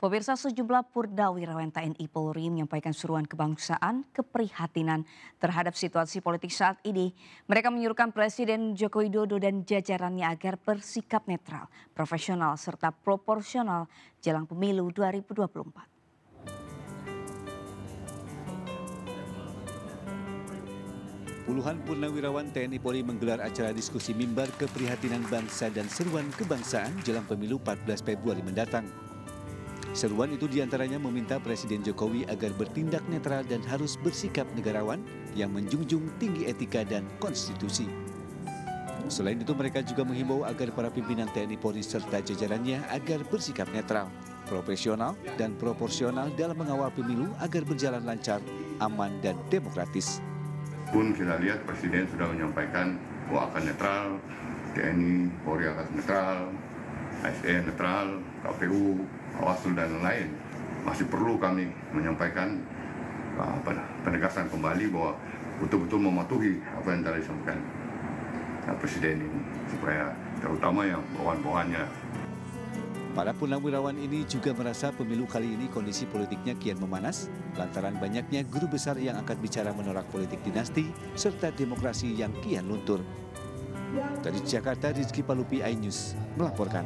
Pemirsa sejumlah purnawirawan TNI Polri menyampaikan seruan kebangsaan keprihatinan terhadap situasi politik saat ini. Mereka menyuruhkan Presiden Joko Widodo dan jajarannya agar bersikap netral, profesional serta proporsional jelang pemilu 2024. Puluhan purnawirawan TNI Polri menggelar acara diskusi mimbar keprihatinan bangsa dan seruan kebangsaan jelang pemilu 14 Februari mendatang. Seruan itu di antaranya meminta Presiden Jokowi agar bertindak netral dan harus bersikap negarawan yang menjunjung tinggi etika dan konstitusi. Selain itu mereka juga menghimbau agar para pimpinan TNI Polri serta jajarannya agar bersikap netral, profesional, dan proporsional dalam mengawal pemilu agar berjalan lancar, aman, dan demokratis. Pun kita lihat Presiden sudah menyampaikan bahwa akan netral, TNI, Polri akan netral, ASN netral, KPU, Bawaslu dan lain masih perlu kami menyampaikan uh, penegasan kembali bahwa betul-betul mematuhi apa yang tadi disampaikan Presiden ini supaya terutama yang bawahan-bawahannya Para purnawirawan ini juga merasa pemilu kali ini kondisi politiknya kian memanas lantaran banyaknya guru besar yang akan bicara menolak politik dinasti serta demokrasi yang kian luntur. Dari Jakarta, Rizky Palupi, iNews melaporkan.